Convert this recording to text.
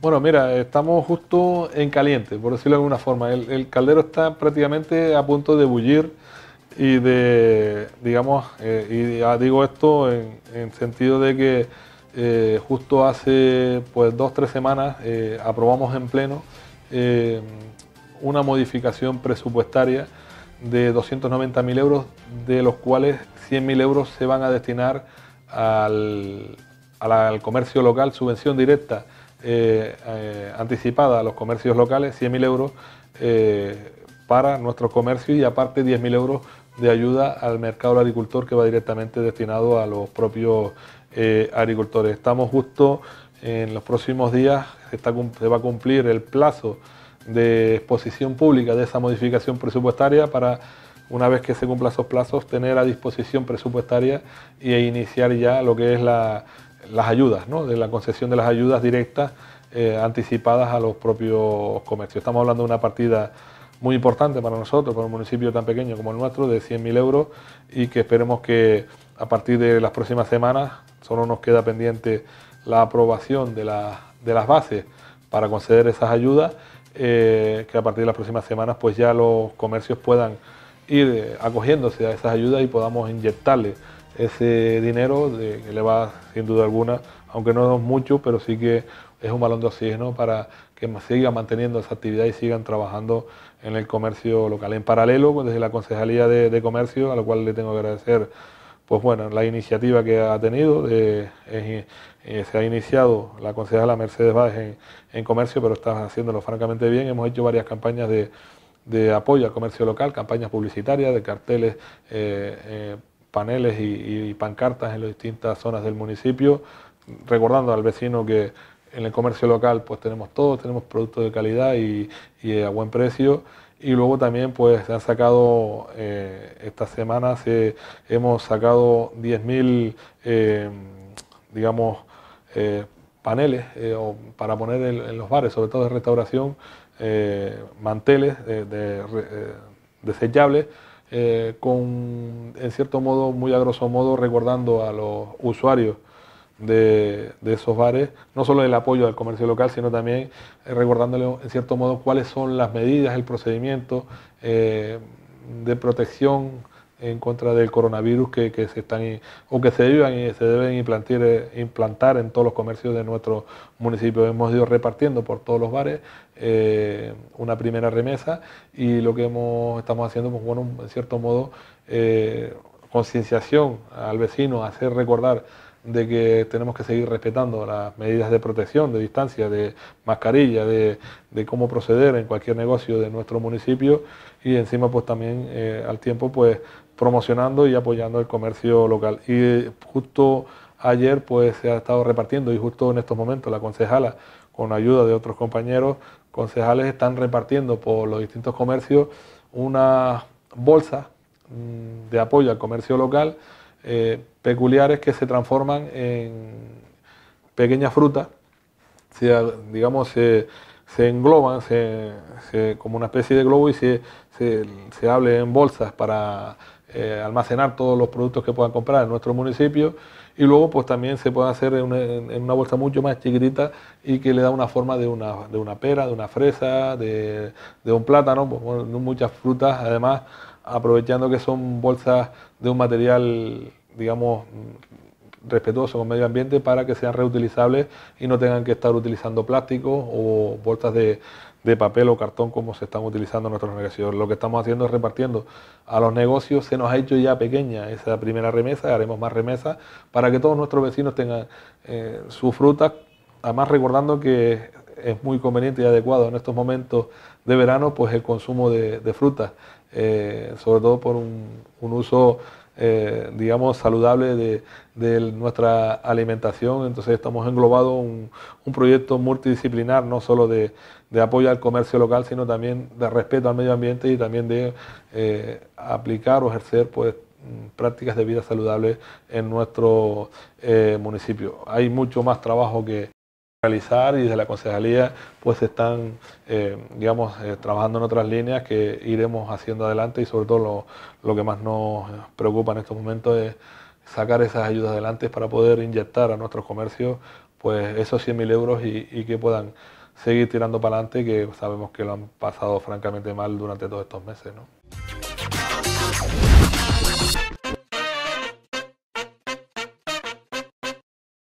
Bueno, mira, estamos justo en caliente, por decirlo de alguna forma. El, caldero está prácticamente a punto de bullir y de, digamos, eh, y digo esto en, sentido de que eh, justo hace pues dos, tres semanas eh, aprobamos en pleno una modificación presupuestaria de 290.000 euros, de los cuales 100.000 euros se van a destinar al, al comercio local, subvención directa eh, eh, anticipada a los comercios locales, 100.000 euros eh, para nuestros comercios y aparte 10.000 euros de ayuda al mercado del agricultor que va directamente destinado a los propios agricultores. Estamos justo en los próximos días, se va a cumplir el plazo de exposición pública de esa modificación presupuestaria para una vez que se cumplan esos plazos, tener a disposición presupuestaria e iniciar ya lo que es la, las ayudas, ¿no? de la concesión de las ayudas directas eh, anticipadas a los propios comercios. Estamos hablando de una partida muy importante para nosotros, para un municipio tan pequeño como el nuestro, de 100.000 euros y que esperemos que a partir de las próximas semanas solo nos queda pendiente la aprobación de, las bases para conceder esas ayudas, eh, que a partir de las próximas semanas pues ya los comercios puedan ir eh, acogiéndose a esas ayudas y podamos inyectarle ese dinero que le va sin duda alguna, aunque no es mucho, pero sí que es un balón de oxígeno para que sigan manteniendo esa actividad y sigan trabajando en el comercio local. En paralelo, pues, desde la Concejalía de, Comercio, a lo cual le tengo que agradecer pues bueno, la iniciativa que ha tenido, de, eh, se ha iniciado la concejala Mercedes Báez en, comercio, pero está haciéndolo francamente bien. Hemos hecho varias campañas de, apoyo al comercio local, campañas publicitarias, de carteles eh, eh, paneles y, pancartas en las distintas zonas del municipio, recordando al vecino que en el comercio local pues tenemos todo, tenemos productos de calidad y, a buen precio. Y luego también pues se han sacado, eh, estas semanas hemos sacado 10.000, eh, digamos, eh, paneles para poner en, los bares, sobre todo de restauración, manteles desechables eh, con, en cierto modo, muy a grosso modo, recordando a los usuarios de, esos bares, no solo el apoyo al comercio local, sino también eh, recordándole en cierto modo cuáles son las medidas, el procedimiento eh, de protección en contra del coronavirus que, se están o que se deben, y se deben implantar, implantar en todos los comercios de nuestro municipio. Hemos ido repartiendo por todos los bares eh, una primera remesa y lo que hemos, estamos haciendo, pues bueno, en cierto modo, eh, concienciación al vecino, hacer recordar de que tenemos que seguir respetando las medidas de protección, de distancia, de mascarilla, de, cómo proceder en cualquier negocio de nuestro municipio y encima pues también eh, al tiempo pues promocionando y apoyando el comercio local. Y justo ayer pues se ha estado repartiendo y justo en estos momentos la concejala con ayuda de otros compañeros concejales están repartiendo por los distintos comercios unas bolsas mm, de apoyo al comercio local eh, peculiares que se transforman en pequeñas frutas, digamos, se, engloban como una especie de globo y se, se, se hable en bolsas para eh, almacenar todos los productos que puedan comprar en nuestro municipio y luego pues también se puede hacer en una, bolsa mucho más chiquitita y que le da una forma de una, de una pera, de una fresa, de, un plátano, pues, muchas frutas. Además aprovechando que son bolsas de un material digamos respetuoso con medio ambiente para que sean reutilizables y no tengan que estar utilizando plástico o bolsas de, de papel o cartón como se están utilizando nuestros negocios. Lo que estamos haciendo es repartiendo a los negocios, se nos ha hecho ya pequeña esa primera remesa, haremos más remesas para que todos nuestros vecinos tengan eh, sus frutas, además recordando que es muy conveniente y adecuado en estos momentos de verano pues el consumo de, frutas, eh, sobre todo por un, uso eh, digamos, saludable de, nuestra alimentación. Entonces estamos englobados un, un proyecto multidisciplinar, no solo de, apoyo al comercio local, sino también de respeto al medio ambiente y también de eh, aplicar o ejercer pues, prácticas de vida saludable en nuestro municipio. Hay mucho más trabajo que realizar y desde la concejalía pues están eh, digamos trabajando en otras líneas que iremos haciendo adelante y sobre todo lo, lo, que más nos preocupa en estos momentos es sacar esas ayudas adelante para poder inyectar a nuestros comercios pues esos 100.000 euros y, que puedan seguir tirando para adelante, que sabemos que lo han pasado francamente mal durante todos estos meses. ¿no?